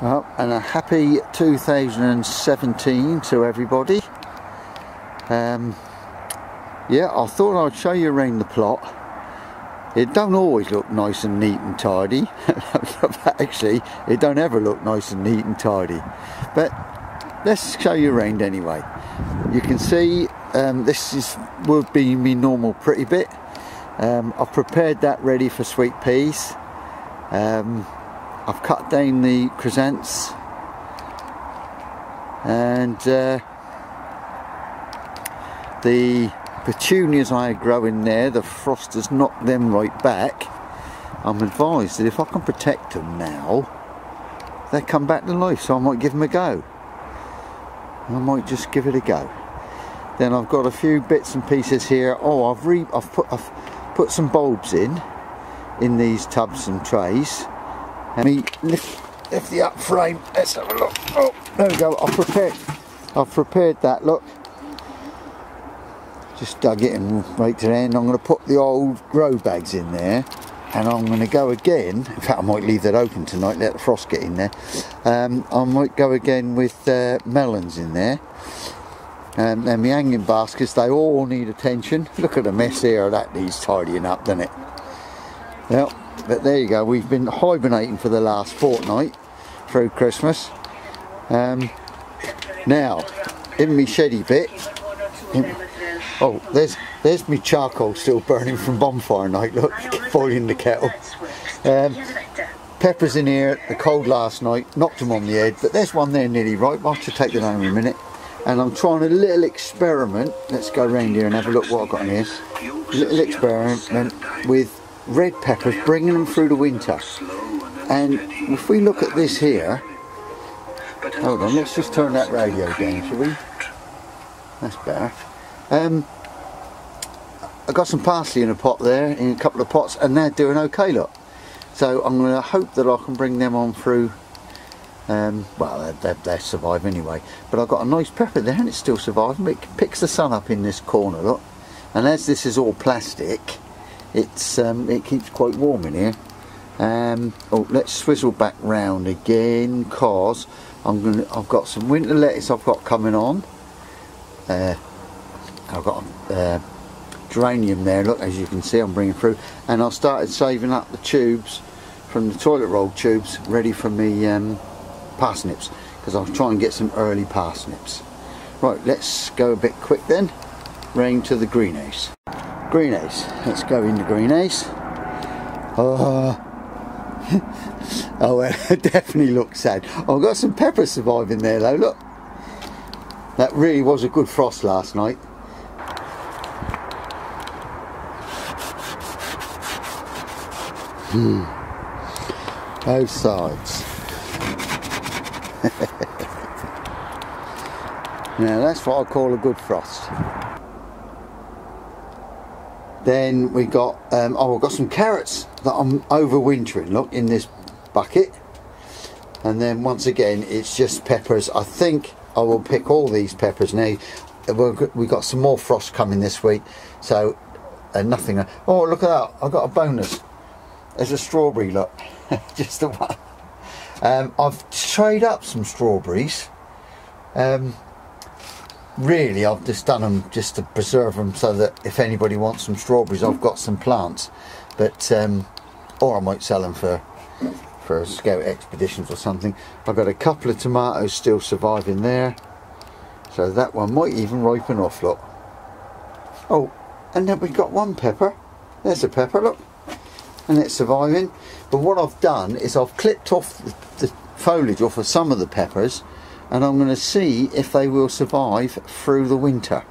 Well, and a happy 2017 to everybody. Um, yeah, I thought I'd show you around the plot. It don't always look nice and neat and tidy. Actually, it don't ever look nice and neat and tidy. But let's show you around anyway. You can see um, this is would be my normal pretty bit. Um, I've prepared that ready for sweet peas. Um, I've cut down the chrysanths and uh, the petunias I had growing there, the frost has knocked them right back. I'm advised that if I can protect them now, they come back to life, so I might give them a go. I might just give it a go. Then I've got a few bits and pieces here. Oh, I've re I've put I've put some bulbs in in these tubs and trays let me lift, lift the up frame. Let's have a look. Oh, there we go. I've prepared. I've prepared that. Look, just dug it in right to the end. I'm going to put the old grow bags in there, and I'm going to go again. In fact, I might leave that open tonight. Let the frost get in there. Um, I might go again with uh, melons in there. Um, and my hanging baskets, they all need attention. Look at the mess here, that needs tidying up, doesn't it? Well, but there you go we've been hibernating for the last fortnight through Christmas. Um, now in my sheddy bit in, oh there's there's my charcoal still burning from bonfire night look boiling the kettle. Um, peppers in here the cold last night knocked them on the head but there's one there nearly right I'll just take that down in a minute. And I'm trying a little experiment let's go around here and have a look what I've got in here. Little experiment with red peppers, bringing them through the winter. And if we look at this here, hold on, let's just turn that radio down, shall we? That's better. Um, I got some parsley in a pot there, in a couple of pots, and they're doing okay, look. So I'm going to hope that I can bring them on through. Um, well, they, they, they survive anyway. But I've got a nice pepper there, and it's still surviving. It picks the sun up in this corner, look. And as this is all plastic, it's um, it keeps quite warm in here. Um, oh let's swizzle back round again cause I'm gonna I've got some winter lettuce I've got coming on. Uh, I've got uh, geranium there look as you can see I'm bringing through. And I started saving up the tubes from the toilet roll tubes ready for me um, parsnips because I'll try and get some early parsnips. Right let's go a bit quick then. Rain to the greenhouse greenhouse. Let's go in the greenhouse. Oh, oh well, it definitely looks sad. Oh, I've got some peppers surviving there though, look. That really was a good frost last night. Hmm. Both sides. now that's what I call a good frost. Then we got, um, oh, I've got some carrots that I'm overwintering, look, in this bucket. And then once again, it's just peppers. I think I will pick all these peppers now. We've got some more frost coming this week, so uh, nothing. Oh, look at that! I've got a bonus. There's a strawberry, look, just the one. Um, I've trade up some strawberries. Um, really I've just done them just to preserve them so that if anybody wants some strawberries I've got some plants. But um, or I might sell them for for scout expeditions or something. I've got a couple of tomatoes still surviving there. So that one might even ripen off look. Oh and then we've got one pepper. There's a pepper look. And it's surviving. But what I've done is I've clipped off the, the foliage off of some of the peppers and I'm going to see if they will survive through the winter.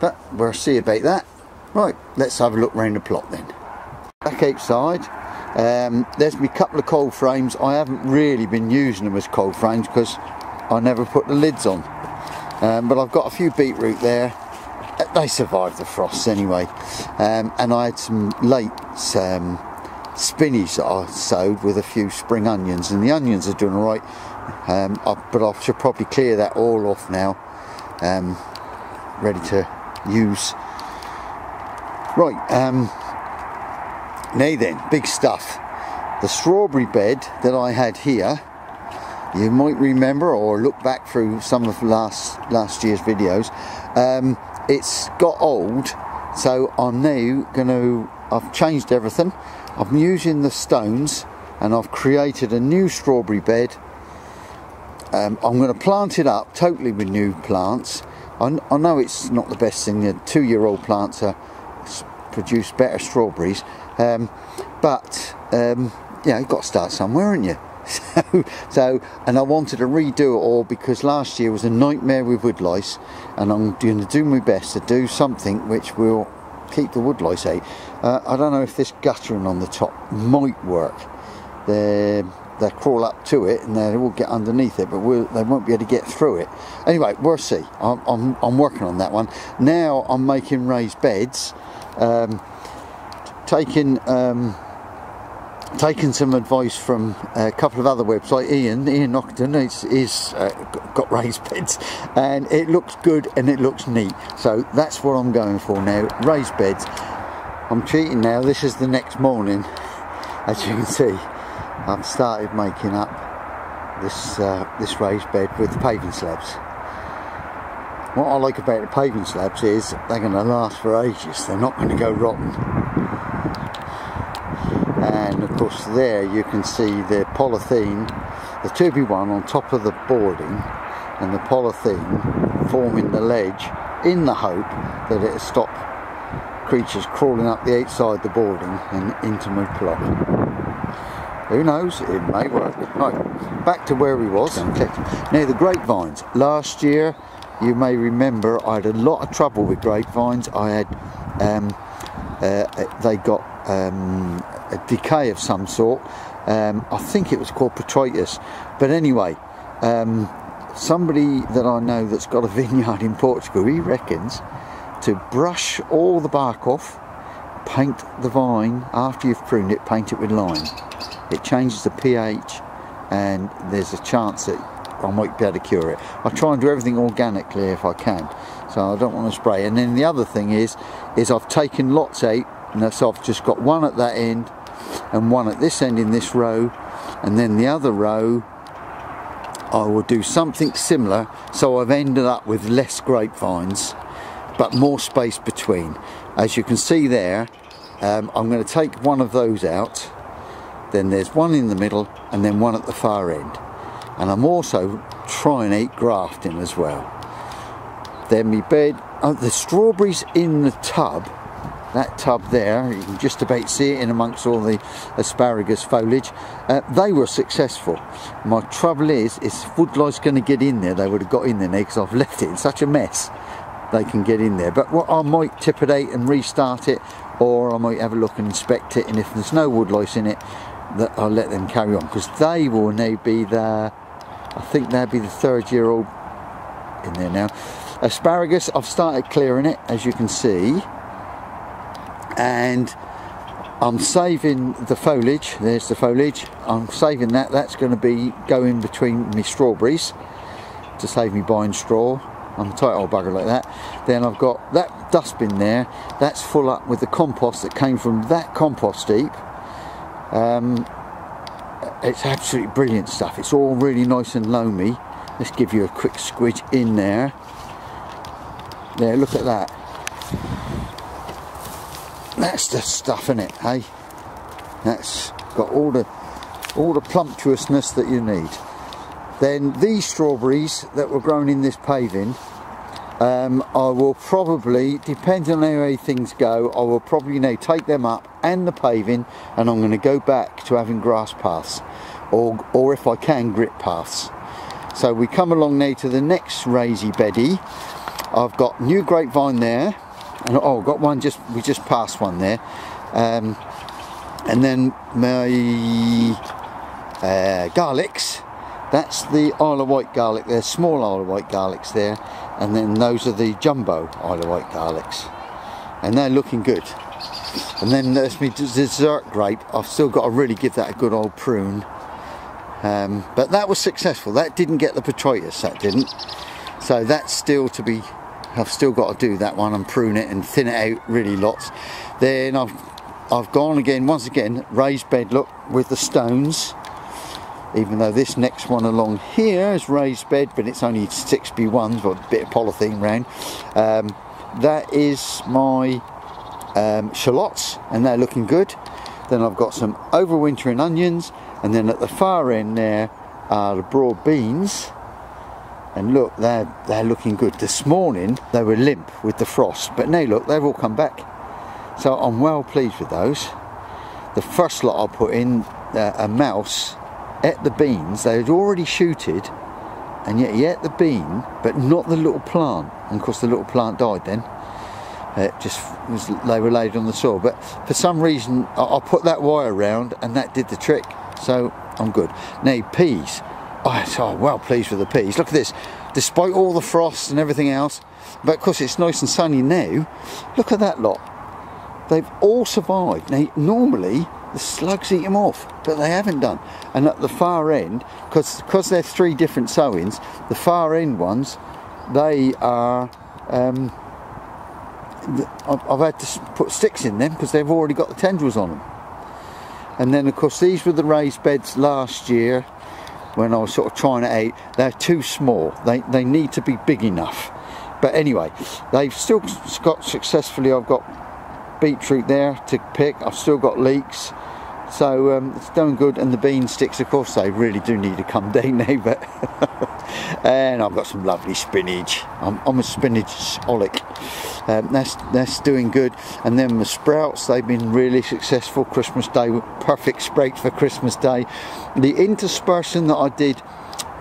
But we'll see about that. Right, let's have a look round the plot then. Back outside, um, there's me couple of cold frames. I haven't really been using them as cold frames because I never put the lids on. Um, but I've got a few beetroot there. They survived the frosts anyway. Um, and I had some late um, spinach that I sowed with a few spring onions, and the onions are doing alright. Um, I, but I should probably clear that all off now, um, ready to use. Right, um, now then, big stuff. The strawberry bed that I had here, you might remember or look back through some of last last year's videos um, it's got old so I'm now going to I've changed everything I'm using the stones and I've created a new strawberry bed um, I'm going to plant it up totally with new plants I, I know it's not the best thing the two year old plants are, produce better strawberries um, but um, yeah you've got to start somewhere aren't you so, so and I wanted to redo it all because last year was a nightmare with woodlice and I'm going to do my best to do something which will keep the woodlice out. Uh, I don't know if this guttering on the top might work. They they crawl up to it and they will get underneath it, but we'll, they won't be able to get through it. Anyway, we'll see. I'm, I'm, I'm working on that one. Now I'm making raised beds, um, taking um, taken some advice from a couple of other websites. Ian, Ian Knockton, is, is uh, got raised beds, and it looks good and it looks neat. So that's what I'm going for now. Raised beds. I'm cheating now. This is the next morning, as you can see. I've started making up this uh, this raised bed with paving slabs. What I like about the paving slabs is they're going to last for ages. They're not going to go rotten and of course there you can see the polythene the 2B1 on top of the boarding and the polythene forming the ledge in the hope that it'll stop creatures crawling up the outside of the boarding and into my plot. Who knows, it may work. Right, back to where we was. Now the grapevines. Last year, you may remember, I had a lot of trouble with grapevines. I had, um, uh, they got um, a decay of some sort. Um, I think it was called Botrytis. But anyway, um, somebody that I know that's got a vineyard in Portugal, he reckons to brush all the bark off, paint the vine after you've pruned it, paint it with lime. It changes the pH and there's a chance that I might be able to cure it. I try and do everything organically if I can, so I don't want to spray. And then the other thing is, is I've taken lots out, and so I've just got one at that end and one at this end in this row and then the other row I will do something similar so I've ended up with less grapevines but more space between as you can see there um, I'm going to take one of those out then there's one in the middle and then one at the far end. And I'm also trying out grafting as well. Then my bed oh, the strawberries in the tub that tub there, you can just about see it in amongst all the asparagus foliage, uh, they were successful. My trouble is, is woodlice going to get in there, they would have got in there because I've left it. In such a mess. They can get in there. But what, I might tip it out and restart it, or I might have a look and inspect it, and if there's no woodlice in it, that I'll let them carry on, because they will now be there. I think they'll be the third year old in there now. Asparagus, I've started clearing it, as you can see. And I'm saving the foliage. There's the foliage. I'm saving that. That's going to be going between my strawberries to save me buying straw. I'm a tight old bugger like that. Then I've got that dustbin there. That's full up with the compost that came from that compost heap um, it's absolutely brilliant stuff it's all really nice and loamy let's give you a quick squidge in there there look at that that's the stuff in it, hey? That's got all the all the plumptuousness that you need. Then these strawberries that were grown in this paving, um, I will probably, depending on how things go, I will probably now take them up and the paving and I'm going to go back to having grass paths or, or if I can, grit paths. So we come along now to the next raisy beddy. I've got new grapevine there and oh got one just we just passed one there um, and then my uh, garlics that's the Isle of Wight garlic there's small Isle of Wight garlics there and then those are the jumbo Isle of Wight garlics. And they're looking good. And then there's my dessert grape. I've still got to really give that a good old prune. Um, but that was successful. That didn't get the Botrytis that didn't. So that's still to be I've still got to do that one and prune it and thin it out really lots. Then I've I've gone again, once again, raised bed look with the stones. Even though this next one along here is raised bed but it's only 6B1s with a bit of polythene round. Um, that is my um, shallots and they're looking good. Then I've got some overwintering onions and then at the far end there are the broad beans. And look they're they're looking good. This morning they were limp with the frost but now look they've all come back. So I'm well pleased with those. The first lot I put in uh, a mouse ate the beans they had already shooted and yet he ate the bean but not the little plant. And of course the little plant died then. Uh, it just was they were laid on the soil. But for some reason I, I put that wire around and that did the trick. So I'm good. Now peas oh, so oh, I'm well pleased with the peas. Look at this. Despite all the frost and everything else but of course it's nice and sunny now. Look at that lot they've all survived. Now normally the slugs eat them off but they haven't done. And at the far end because they're three different sowings the far end ones they are um, I've had to put sticks in them because they've already got the tendrils on them and then of course these were the raised beds last year when I was sort of trying to eat. they're too small. They, they need to be big enough. But anyway they've still got successfully I've got beetroot there to pick. I've still got leeks. So um, it's done good and the bean sticks of course they really do need to come down now but and I've got some lovely spinach. I'm, I'm a spinach olic. um, that's that's doing good. And then the sprouts they've been really successful. Christmas Day perfect sprout for Christmas Day. The interspersing that I did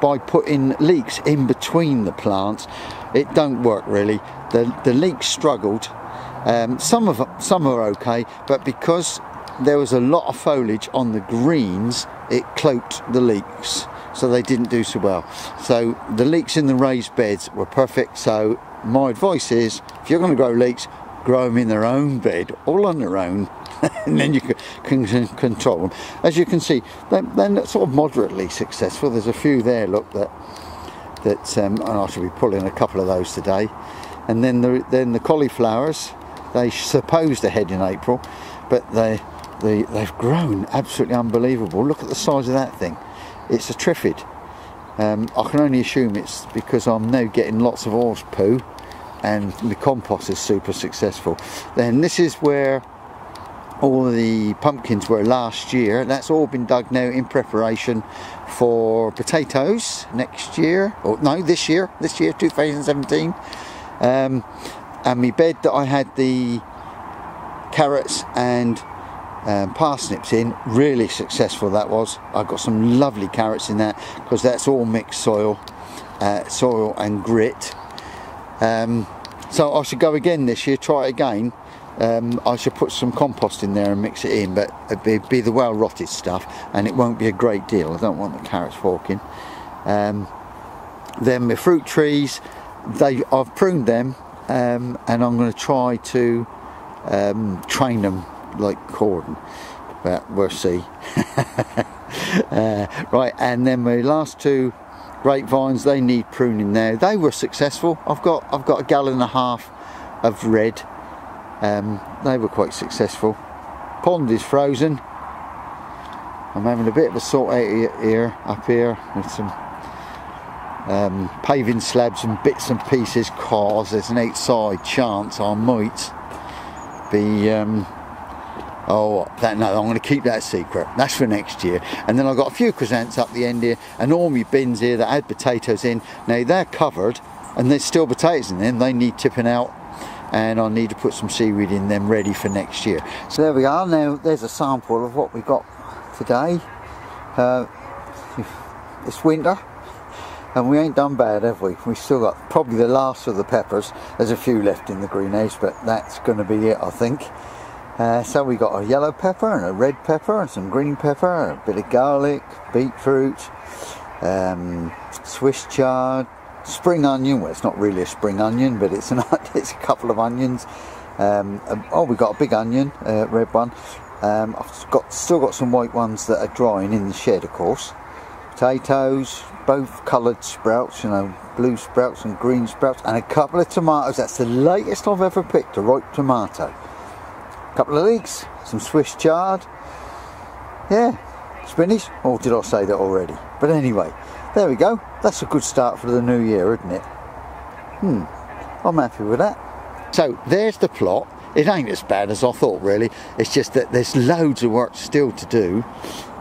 by putting leeks in between the plants it don't work really. The the leeks struggled um, some of some are okay but because there was a lot of foliage on the greens it cloaked the leeks. So they didn't do so well. So the leeks in the raised beds were perfect. So my advice is if you're going to grow leeks grow them in their own bed all on their own and then you can, control them as you can see they're, they're, sort of moderately successful. There's a few there look that that um, and I should be pulling a couple of those today. And then the then the cauliflowers they supposed to head in April but they the, they've grown absolutely unbelievable. Look at the size of that thing. It's a triffid. Um, I can only assume it's because I'm now getting lots of horse poo and the compost is super successful. Then this is where all the pumpkins were last year. That's all been dug now in preparation for potatoes next year. Or no, this year. This year, 2017. Um, and my bed that I had the carrots and um, parsnips in really successful that was. I got some lovely carrots in that because that's all mixed soil uh, soil and grit. Um, so I should go again this year try it again. Um, I should put some compost in there and mix it in but it'd be, the well rotted stuff and it won't be a great deal. I don't want the carrots forking. Um, then my fruit trees they I've pruned them um, and I'm going to try to um, train them like cordon but we'll see. Uh, right and then my last two grapevines they need pruning now. They were successful. I've got I've got a gallon and a half of red. Um, they were quite successful. Pond is frozen. I'm having a bit of a sort out here up here with some um, paving slabs and bits and pieces cars there's an outside chance I might be um, Oh, that no, I'm going to keep that secret. That's for next year. And then I've got a few chrysanthemums up the end here, and all my bins here that had potatoes in. Now they're covered, and there's still potatoes in them. They need tipping out, and I need to put some seaweed in them ready for next year. So there we are. Now there's a sample of what we got today. Uh, it's winter, and we ain't done bad, have we? We've still got probably the last of the peppers. There's a few left in the greenhouse, but that's going to be it, I think. Uh, so we got a yellow pepper and a red pepper and some green pepper, a bit of garlic, beetroot, um, Swiss chard, spring onion. Well, it's not really a spring onion, but it's an it's a couple of onions. Um, um, oh, we got a big onion, uh, red one. Um, I've got still got some white ones that are drying in the shed, of course. Potatoes, both coloured sprouts, you know, blue sprouts and green sprouts, and a couple of tomatoes. That's the latest I've ever picked, a ripe tomato A couple of leeks, some Swiss chard. Yeah, spinach, or did I say that already? But anyway, there we go. That's a good start for the new year, isn't it? Hmm, I'm happy with that. So there's the plot. It ain't as bad as I thought, really. It's just that there's loads of work still to do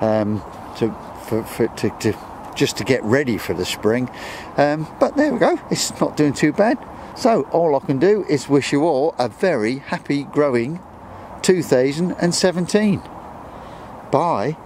um, to, for, for, to, to, just to get ready for the spring. Um, but there we go. It's not doing too bad. So all I can do is wish you all a very happy growing 2017. Bye.